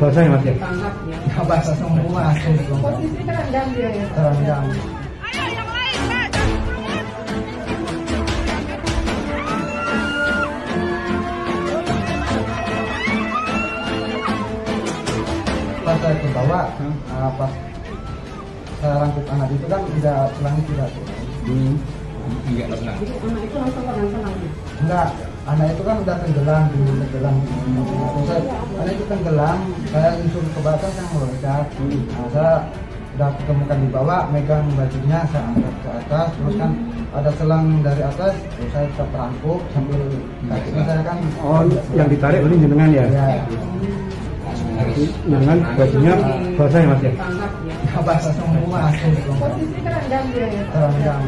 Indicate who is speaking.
Speaker 1: Basah ya mas ya?
Speaker 2: Tangkap ya.
Speaker 3: Ya basah semua.
Speaker 2: Posisi terendam dia ya.
Speaker 3: Terendam. Pas saya ke bawah, ah, pas saya rangkuk anak itu kan tidak tulangnya tidak tuh.
Speaker 1: Hmm.
Speaker 4: Enggak pernah.
Speaker 2: Jadi anak itu langsung pegang selangnya.
Speaker 3: Enggak, anak itu kan udah tenggelam, di tenggelam. Terus saya, anak itu tenggelam, saya nyusul ke belakang saya meloncat. Nah, saya udah ketemukan di bawah, megang bajunya, saya angkat ke atas, terus kan ada selang dari atas, terus saya tetap rangkuk sambil kakinya saya kan.
Speaker 1: Oh, yang ditarik ini jenengan ya?
Speaker 3: Ya,
Speaker 1: Jenengan bajunya basah ya mas ya?
Speaker 3: Basah semua.
Speaker 2: Posisi terendam dia ya.
Speaker 3: Terendam.